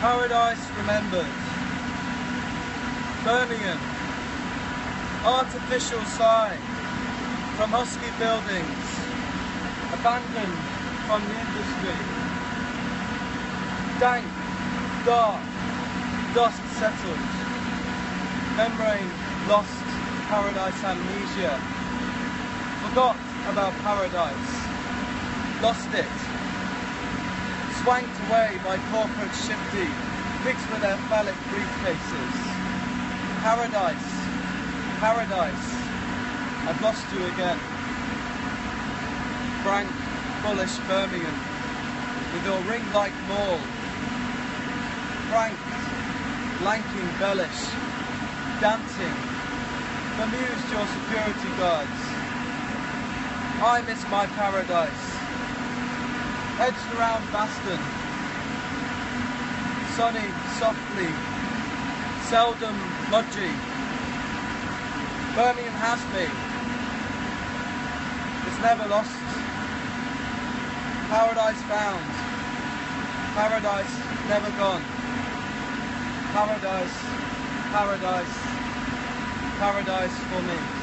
Paradise remembered. Birmingham. Artificial sign from husky buildings. Abandoned from the industry. Dank, dark, dust settled. Membrane lost paradise amnesia. Forgot about paradise. Lost it swanked away by corporate shifty, mixed with their phallic briefcases. Paradise, paradise, I've lost you again. Frank, bullish Birmingham, with your ring-like mall. Frank, lanking bellish, dancing, bemused your security guards. I miss my paradise edged around Baston. Sunny, softly, seldom mudgy. Birmingham has me. It's never lost. Paradise found. Paradise never gone. Paradise, paradise, paradise for me.